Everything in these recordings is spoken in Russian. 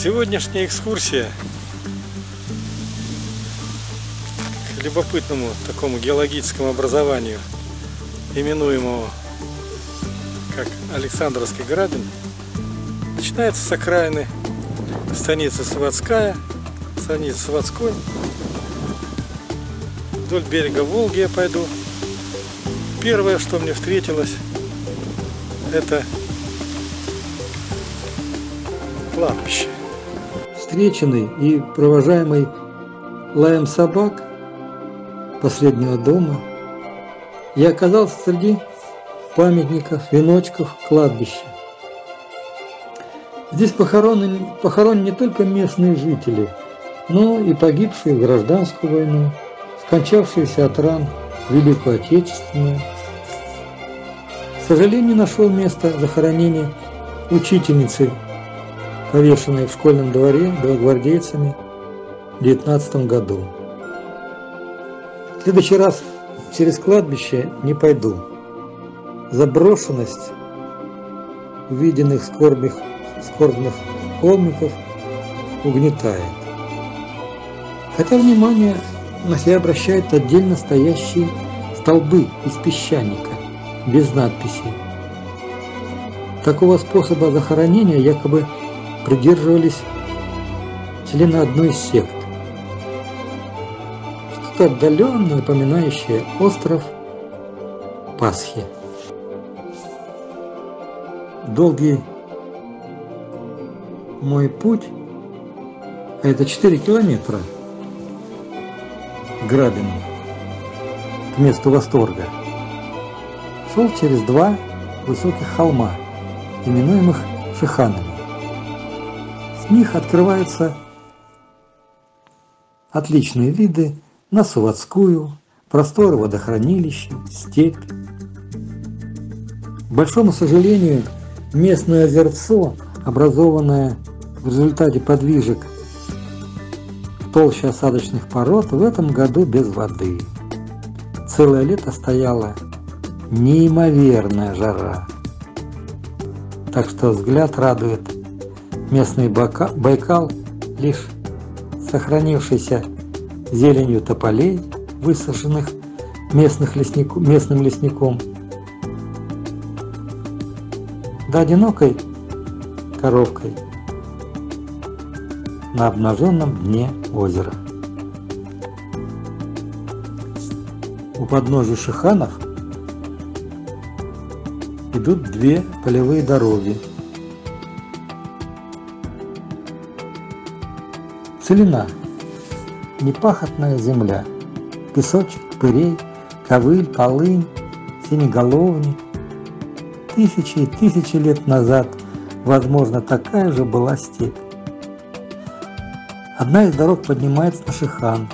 Сегодняшняя экскурсия к любопытному такому геологическому образованию, именуемому как Александровский грабин, начинается с окраины станицы Сватская, станицы Сватской. Вдоль берега Волги я пойду. Первое, что мне встретилось, это кладбище встреченный и провожаемый лаем собак последнего дома, я оказался среди памятников, веночков кладбища. Здесь похоронены, похоронены не только местные жители, но и погибшие в гражданскую войну, скончавшиеся от ран Великую Отечественную. К сожалению, нашел место захоронения учительницы повешенные в школьном дворе белогвардейцами в 19 году. В следующий раз через кладбище не пойду. Заброшенность увиденных скорбных, скорбных холмиков угнетает. Хотя внимание на себя обращают отдельно стоящие столбы из песчаника, без надписей. Такого способа захоронения якобы придерживались члены одной из сект. Что-то отдаленно напоминающее остров Пасхи. Долгий мой путь, а это 4 километра Грабину, к месту восторга, шел через два высоких холма, именуемых Шиханами них открываются отличные виды на Суватскую, просторы водохранилища, степь. К большому сожалению, местное озерцо, образованное в результате подвижек в толще осадочных пород, в этом году без воды. Целое лето стояла неимоверная жара. Так что взгляд радует Местный Байкал лишь сохранившийся зеленью тополей, высаженных местных лесник, местным лесником, да одинокой коровкой на обнаженном дне озера. У подножия Шиханов идут две полевые дороги – Целина. Непахотная земля. Песочек, пырей, ковыль, полынь, синеголовник. Тысячи и тысячи лет назад, возможно, такая же была степь. Одна из дорог поднимается на Шихан,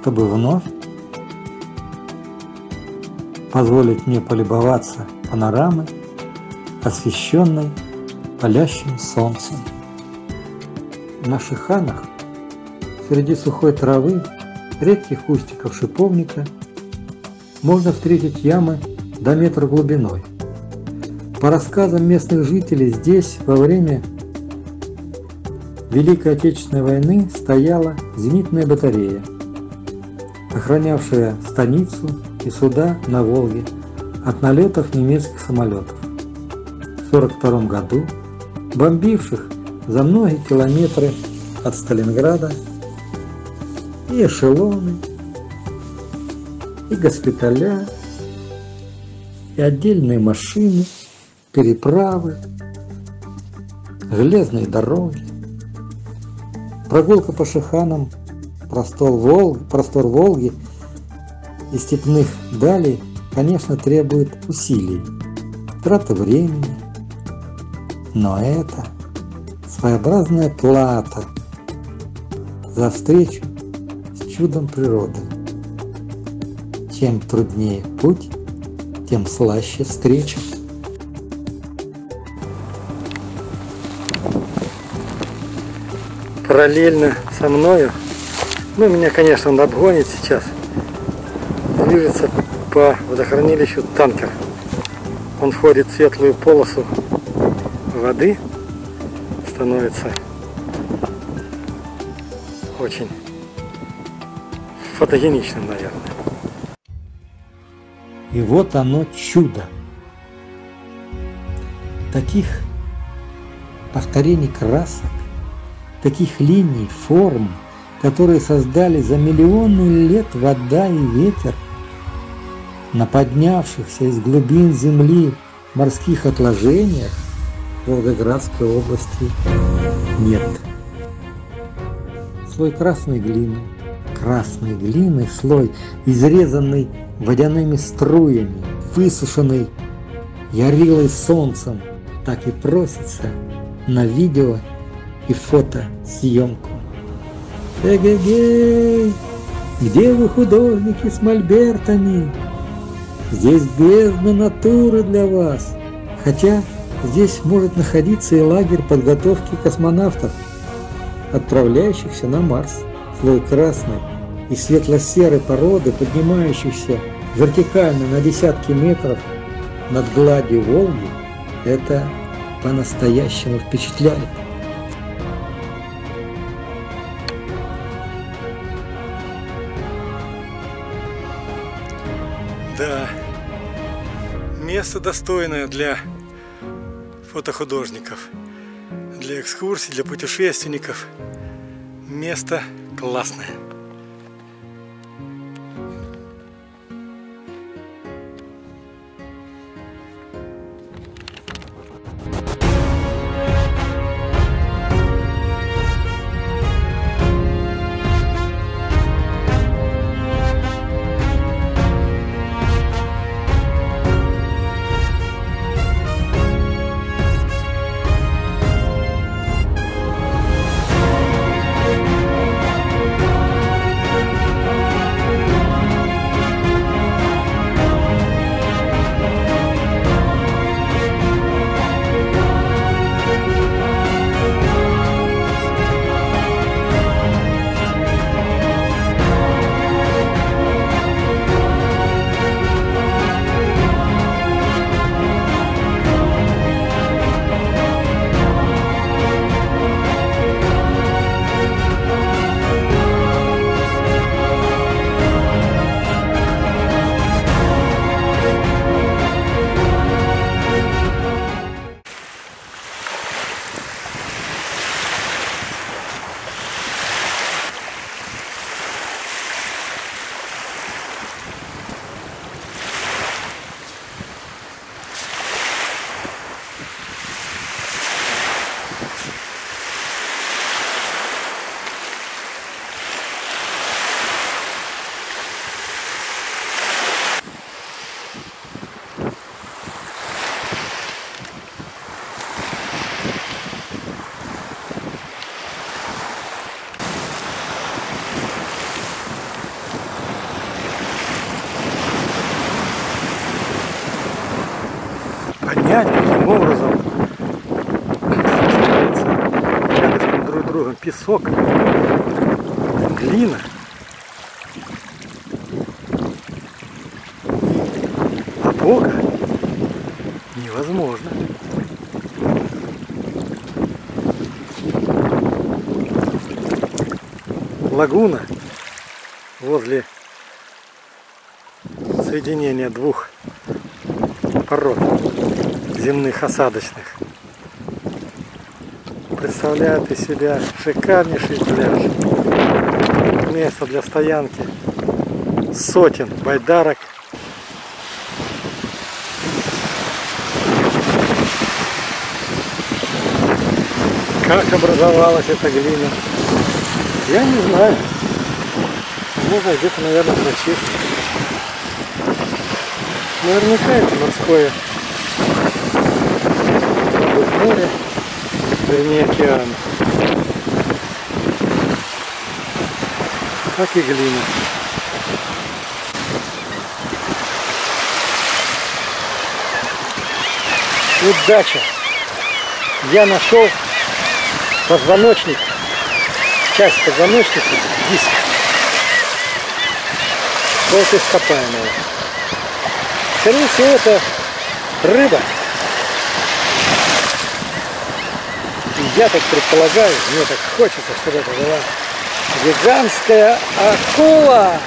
чтобы вновь позволить мне полюбоваться панорамой, освещенной палящим солнцем. На Шиханах Среди сухой травы, редких кустиков шиповника можно встретить ямы до метра глубиной. По рассказам местных жителей, здесь во время Великой Отечественной войны стояла зенитная батарея, охранявшая станицу и суда на Волге от налетов немецких самолетов. В 1942 году бомбивших за многие километры от Сталинграда и эшелоны, и госпиталя, и отдельные машины, переправы, железные дороги. Прогулка по Шиханам, простор Волги, простор Волги и степных далей, конечно, требует усилий, траты времени. Но это своеобразная плата за встречу чудом природы. Чем труднее путь, тем слаще встреча. Параллельно со мною, ну меня, конечно, он обгонит сейчас, движется по водохранилищу танкер. Он входит в светлую полосу воды, становится очень фотогеничным, наверное. И вот оно чудо. Таких повторений красок, таких линий, форм, которые создали за миллионы лет вода и ветер, на поднявшихся из глубин земли морских отложениях Волгоградской области нет. Слой красной глины, красной глины слой, изрезанный водяными струями, высушенный ярилой солнцем, так и просится на видео и фотосъемку. Эгегей! Где вы, художники с мольбертами? Здесь бездна натуры для вас. Хотя здесь может находиться и лагерь подготовки космонавтов, отправляющихся на Марс. Слой красной и светло-серой породы, поднимающихся вертикально на десятки метров над гладью Волги, это по-настоящему впечатляет. Да, место достойное для фотохудожников, для экскурсий, для путешественников. Место классное. Песок, глина. А Бога невозможно. Лагуна возле соединения двух пород земных осадочных. Представляет из себя шикарнейший пляж. Место для стоянки сотен байдарок. Как образовалась эта глина, я не знаю. Можно где-то, наверное, прочесть. Наверняка это морское море, вернее океан. Как и глина. Удача! Я нашел позвоночник, часть позвоночника, диск. Вот ископаемого. Скорее всего, это рыба. Я так предполагаю, мне так хочется, чтобы это была Гигантская акула!